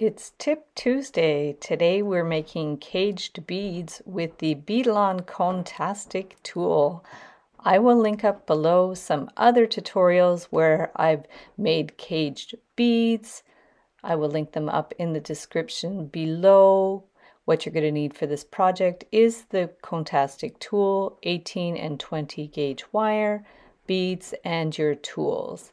It's Tip Tuesday. Today we're making caged beads with the Beadalon Conetastic tool. I will link up below some other tutorials where I've made caged beads. I will link them up in the description below. What you're going to need for this project is the Conetastic tool, 18 and 20 gauge wire, beads, and your tools.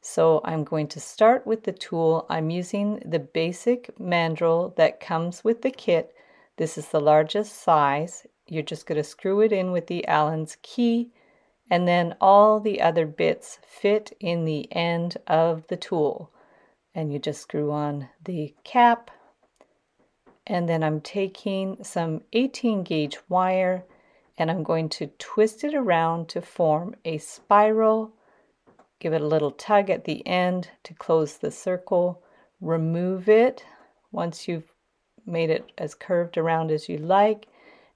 So I'm going to start with the tool. I'm using the basic mandrel that comes with the kit. This is the largest size. You're just going to screw it in with the Allen's key and then all the other bits fit in the end of the tool. And you just screw on the cap and then I'm taking some 18 gauge wire and I'm going to twist it around to form a spiral Give it a little tug at the end to close the circle. Remove it once you've made it as curved around as you like.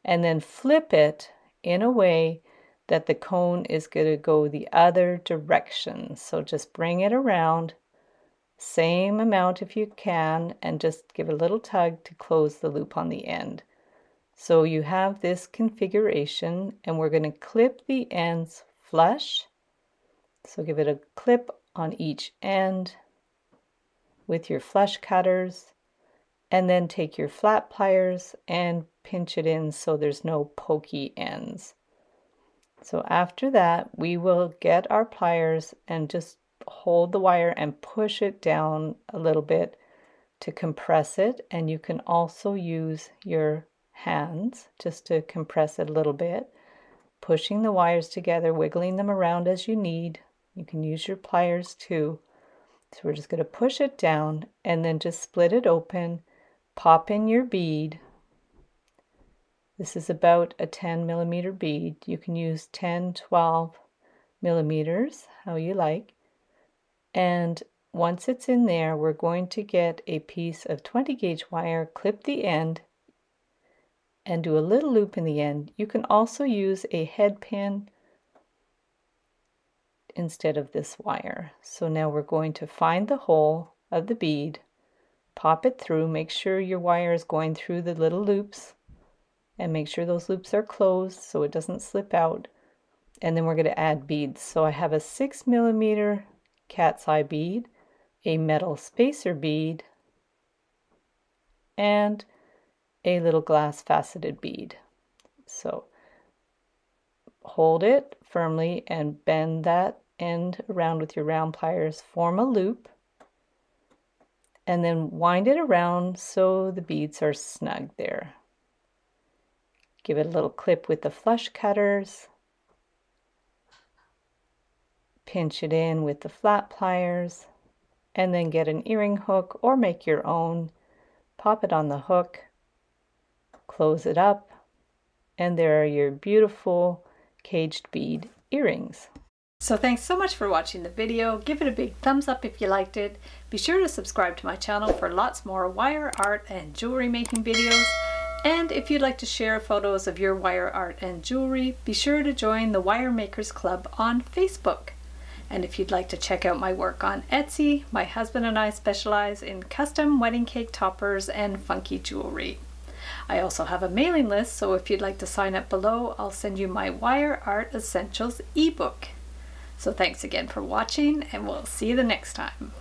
And then flip it in a way that the cone is going to go the other direction. So just bring it around, same amount if you can, and just give a little tug to close the loop on the end. So you have this configuration and we're going to clip the ends flush so give it a clip on each end with your flush cutters and then take your flat pliers and pinch it in so there's no pokey ends. So after that, we will get our pliers and just hold the wire and push it down a little bit to compress it. And you can also use your hands just to compress it a little bit, pushing the wires together, wiggling them around as you need you can use your pliers too. So we're just going to push it down and then just split it open, pop in your bead. This is about a 10 millimeter bead. You can use 10, 12 millimeters, how you like. And once it's in there, we're going to get a piece of 20 gauge wire, clip the end, and do a little loop in the end. You can also use a head pin instead of this wire. So now we're going to find the hole of the bead, pop it through, make sure your wire is going through the little loops and make sure those loops are closed so it doesn't slip out. And then we're going to add beads. So I have a six millimeter cat's eye bead, a metal spacer bead, and a little glass faceted bead. So hold it firmly and bend that end around with your round pliers, form a loop, and then wind it around so the beads are snug there. Give it a little clip with the flush cutters. Pinch it in with the flat pliers and then get an earring hook or make your own. Pop it on the hook, close it up, and there are your beautiful caged bead earrings. So thanks so much for watching the video. Give it a big thumbs up if you liked it. Be sure to subscribe to my channel for lots more wire art and jewelry making videos. And if you'd like to share photos of your wire art and jewelry, be sure to join the Wire Makers Club on Facebook. And if you'd like to check out my work on Etsy, my husband and I specialize in custom wedding cake toppers and funky jewelry. I also have a mailing list, so if you'd like to sign up below, I'll send you my Wire Art Essentials ebook. So thanks again for watching and we'll see you the next time.